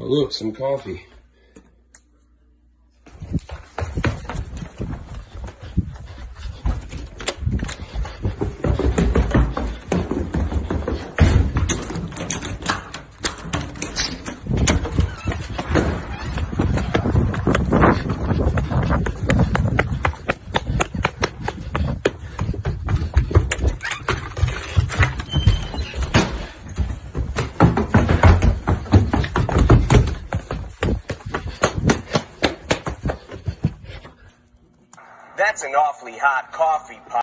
Oh, look, some coffee. That's an awfully hot coffee pot.